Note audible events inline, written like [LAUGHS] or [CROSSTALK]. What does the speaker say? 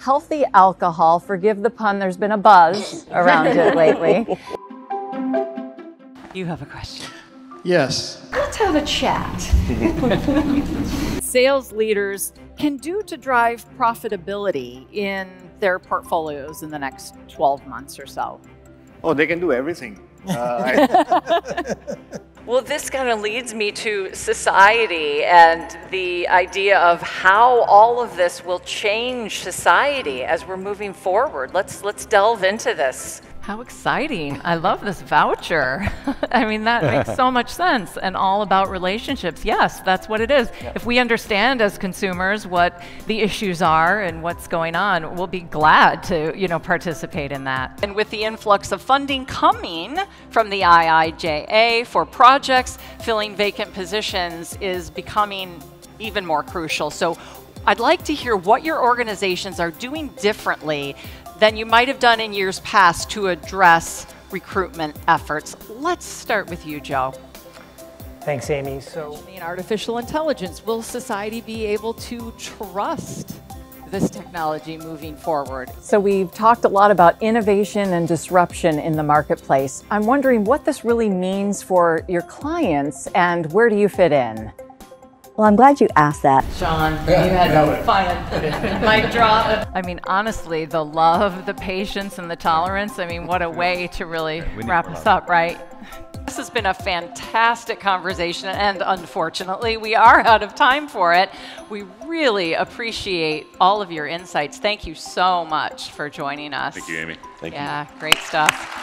healthy alcohol. Forgive the pun, there's been a buzz around it lately. [LAUGHS] You have a question. Yes. Let's have a chat. [LAUGHS] Sales leaders can do to drive profitability in their portfolios in the next 12 months or so? Oh, they can do everything. Uh, I, [LAUGHS] Well, this kind of leads me to society and the idea of how all of this will change society as we're moving forward. Let's let's delve into this. How exciting. I love this voucher. [LAUGHS] I mean, that makes so much sense and all about relationships. Yes, that's what it is. If we understand as consumers what the issues are and what's going on, we'll be glad to, you know, participate in that. And with the influx of funding coming from the IIJA for projects, filling vacant positions is becoming even more crucial. So I'd like to hear what your organizations are doing differently than you might have done in years past to address recruitment efforts. Let's start with you, Joe. Thanks, Amy. So, In artificial intelligence, will society be able to trust this technology moving forward? So, we've talked a lot about innovation and disruption in the marketplace. I'm wondering what this really means for your clients and where do you fit in? Well, I'm glad you asked that. Sean, you had fun. [LAUGHS] Mic drop. I mean, honestly, the love, the patience, and the tolerance. I mean, what a way to really wrap us up, right? This has been a fantastic conversation, and unfortunately, we are out of time for it. We really appreciate all of your insights. Thank you so much for joining us. Thank you, Amy. Thank you. Yeah, great stuff.